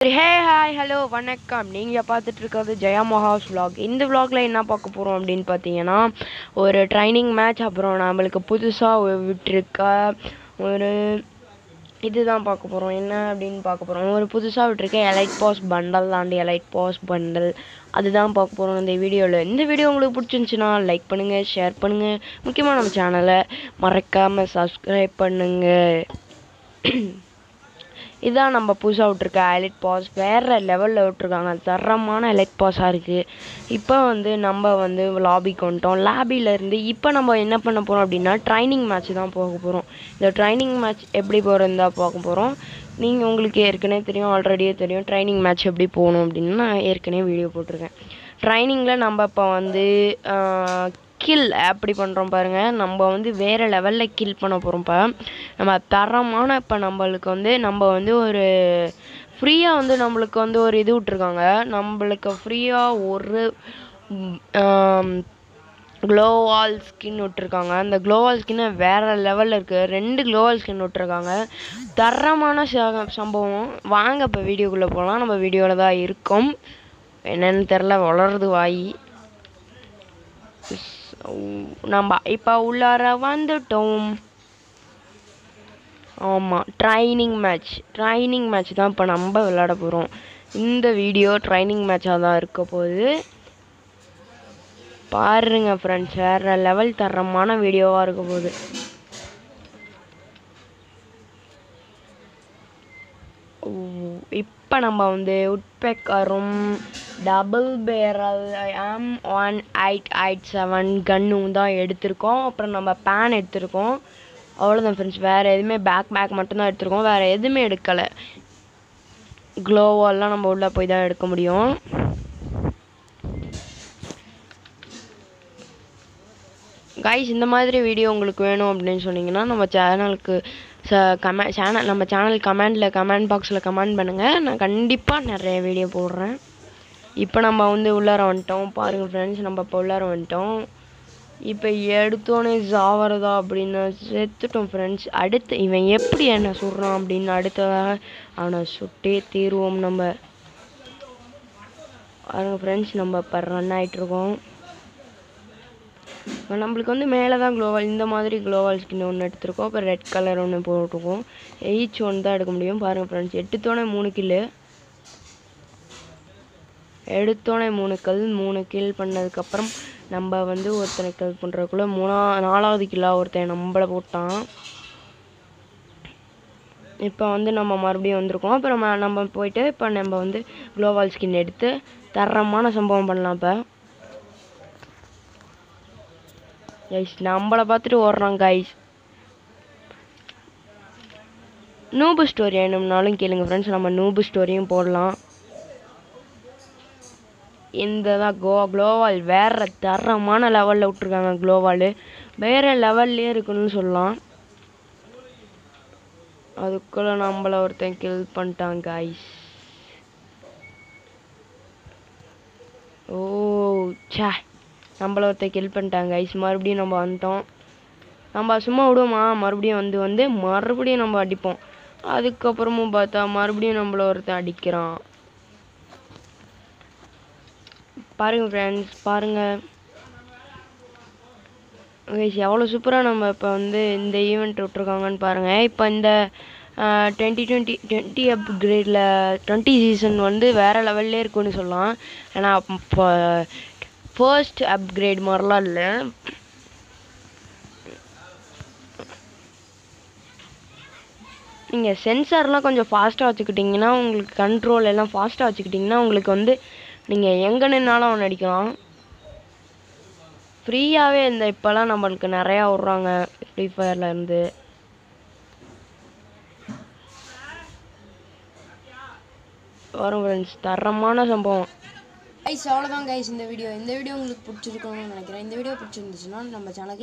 Hey hi hello வணக்கம். நீங்கள் பார்த்துட்டு இருக்கிறது ஜெயா மொஹாஸ் vlog. இந்த vlogல என்ன பார்க்க போகிறோம் அப்படின்னு பார்த்தீங்கன்னா ஒரு ட்ரைனிங் மேட்ச் அப்புறம் நம்மளுக்கு புதுசாக விட்டுருக்க ஒரு இதுதான் பார்க்க போகிறோம் என்ன அப்படின்னு பார்க்க போகிறோம் ஒரு புதுசாக விட்டுருக்க எலைட் பாஸ் பண்டல் தாண்டி எலைட் பாஸ் பண்டல் அதுதான் பார்க்க போகிறோம் இந்த வீடியோவில் இந்த வீடியோ உங்களுக்கு பிடிச்சிருந்துச்சுன்னா லைக் பண்ணுங்கள் ஷேர் பண்ணுங்கள் முக்கியமாக நம்ம சேனலை மறக்காமல் சப்ஸ்கிரைப் பண்ணுங்கள் இதான் நம்ம புதுசாக விட்ருக்க எலைட் பாஸ் வேறு லெவலில் விட்ருக்காங்க தரமான எலைட் பாஸாக இருக்குது இப்போ வந்து நம்ம வந்து லாபிக்கு வந்துட்டோம். லாபியிலேருந்து இப்போ நம்ம என்ன பண்ண போகிறோம் அப்படின்னா ட்ரைனிங் மேட்ச் தான் போக போகிறோம் இந்த ட்ரைனிங் மேட்ச் எப்படி போகிறோம் தான் பார்க்க போகிறோம் நீங்கள் உங்களுக்கு ஏற்கனவே தெரியும் ஆல்ரெடியே தெரியும் ட்ரைனிங் மேட்ச் எப்படி போகணும் அப்படின்னு நான் ஏற்கனவே வீடியோ போட்டிருக்கேன். ட்ரைனிங்கில் நம்ம இப்போ வந்து கில் அப்படி பண்ணுறோம் பாருங்கள் நம்ம வந்து வேறு லெவலில் கில் பண்ண போகிறோம் இப்போ. நம்ம தரமான இப்போ நம்மளுக்கு வந்து நம்ம வந்து ஒரு ஃப்ரீயாக வந்து நம்மளுக்கு வந்து ஒரு இது விட்ருக்காங்க நம்மளுக்கு ஃப்ரீயாக ஒரு க்ளோவால் ஸ்கின் விட்ருக்காங்க அந்த க்ளோவால் ஸ்கின்னு வேறு லெவலில் இருக்குது ரெண்டு க்ளோவால் ஸ்கின் விட்ருக்காங்க தரமான ச- சம்பவம். வாங்க இப்போ வீடியோக்குள்ளே போகலாம் நம்ம வீடியோவில் தான் இருக்கோம். என்னன்னு தெரில வளருது வாய். நம்ம இப்போ உள்ளார வந்துட்டோம். ஆமாம் ட்ரைனிங் மேட்ச் ட்ரைனிங் மேட்ச் தான் இப்போ நம்ம விளையாட போகிறோம் இந்த வீடியோ ட்ரைனிங் மேட்சாக தான் இருக்க போகுது. பாருங்க ஃப்ரெண்ட்ஸ் வேறு லெவல் தரமான வீடியோவாக இருக்க போகுது. இப்போ நம்ம வந்து உட்பெக்கரும் double barrel M one eight eight seven கன்னும் தான் எடுத்திருக்கோம். அப்புறம் நம்ம பேன் எடுத்திருக்கோம். அவ்வளோதான் ஃப்ரெண்ட்ஸ் வேறு எதுவுமே பேக் பேக் மட்டும்தான் எடுத்திருக்கோம். வேறு எதுவுமே எடுக்கலை. க்ளோவால்லாம் நம்ம உள்ளே போய் தான் எடுக்க முடியும். கைஸ் இந்த மாதிரி வீடியோ உங்களுக்கு வேணும் அப்படின்னு சொன்னீங்கன்னா நம்ம சேனலுக்கு ச கமெ சேனல் நம்ம சேனல் கமெண்டில் கமெண்ட் பாக்ஸில் கமெண்ட் பண்ணுங்கள் நான் கண்டிப்பாக நிறைய வீடியோ போடுறேன். இப்போ நம்ம வந்து உள்ளார வந்துட்டோம். பாருங்கள் ஃப்ரெண்ட்ஸ் நம்ம இப்போ உள்ளார வந்துட்டோம். இப்போ எடுத்தோன்னே சாவறதா அப்படின்னு செத்துட்டோம் ஃப்ரெண்ட்ஸ் அடுத்து இவன் எப்படி என்னை சுடுறான் அப்படின்னு அடுத்ததாக அவனை சுட்டே தீருவோம் நம்ம. பாருங்கள் ஃப்ரெண்ட்ஸ் நம்ம இப்போ ரன் ஆகிட்ருக்கோம் இப்போ நம்மளுக்கு வந்து மேலே தான் க்ளோவால் இந்த மாதிரி க்ளோவால் ஸ்கின் ஒன்று எடுத்திருக்கோம். அப்புறம் ரெட் கலர் ஒன்று போட்டிருக்கோம். எயிச் ஒன்று தான் எடுக்க முடியும். பாருங்கள் ஃப்ரெண்ட்ஸ் எடுத்தோடனே மூணு கில்லு எடுத்தோடனே மூணு கல் மூணு கில் பண்ணதுக்கப்புறம் நம்ம வந்து ஒருத்தனை கல் பண்ணுறதுக்குள்ளே மூணா நாலாவது கில்லாக ஒருத்தன் நம்மளை போட்டான். இப்போ வந்து நம்ம மறுபடியும் வந்திருக்கோம். அப்புறம் நம்ம போயிட்டு இப்போ நம்ம வந்து குளோவால் ஸ்கின் எடுத்து தரமான சம்பவம் பண்ணலாம் இப்போ. கைஸ் நம்மளை பார்த்துட்டு ஓடுறாங்க கைஸ் நூபு ஸ்டோரி வேணும்னாலும் கேளுங்க ஃப்ரெண்ட்ஸ் நம்ம நூபு ஸ்டோரியும் போடலாம். இந்த தான் கோ க்ளோவால் வேறு தரமான லெவலில் விட்ருக்காங்க க்ளோவால் வேற லெவல்லே இருக்குன்னு சொல்லலாம். அதுக்குள்ளே நம்மள ஒருத்தன் கில் பண்ணிட்டாங்க ஐஸ் ஓ சே நம்மள ஒருத்தன் கில் பண்ணிட்டாங்க ஐஸ் மறுபடியும் நம்ம வந்துட்டோம். நம்ம சும்மா விடுவோமா? மறுபடியும் வந்து வந்து மறுபடியும் நம்ம அடிப்போம். அதுக்கப்புறமும் பார்த்தா மறுபடியும் நம்மள ஒருத்தன் அடிக்கிறான். பாருங்கள் ஃப்ரெண்ட்ஸ் பாருங்கள் கைஸ் எவ்வளோ சூப்பராக நம்ம இப்போ வந்து இந்த ஈவெண்ட் விட்ருக்காங்கன்னு பாருங்கள் இப்போ இந்த டுவெண்ட்டி டுவெண்ட்டி டுவெண்ட்டி அப்கிரேடில் டுவெண்ட்டி சீசன் வந்து வேறு லெவல்லே இருக்குன்னு சொல்லலாம். ஏன்னா இப்போ ஃபர்ஸ்ட் அப்கிரேட் மாதிரிலாம் இல்லை. நீங்கள் சென்சார்லாம் கொஞ்சம் ஃபாஸ்ட்டாக வச்சுக்கிட்டிங்கன்னா உங்களுக்கு கண்ட்ரோல் எல்லாம் ஃபாஸ்ட்டாக வச்சுக்கிட்டிங்கன்னா உங்களுக்கு வந்து நீங்கள் எங்கே நின்னாலும் அவன் அடிக்கலாம். ஃப்ரீயாகவே இந்த இப்போல்லாம் நம்மளுக்கு நிறையா விட்றாங்க ஃப்ரீ ஃபயர்லேருந்து வரும் ஃப்ரெண்ட்ஸ் தரமான சம்பவம். கைஸ் அவ்வளோதான் கைஸ் இந்த வீடியோ இந்த வீடியோ உங்களுக்கு பிடிச்சிருக்கணும்னு நினைக்கிறேன். இந்த வீடியோ பிடிச்சிருந்துச்சுன்னா நம்ம சேனலுக்கு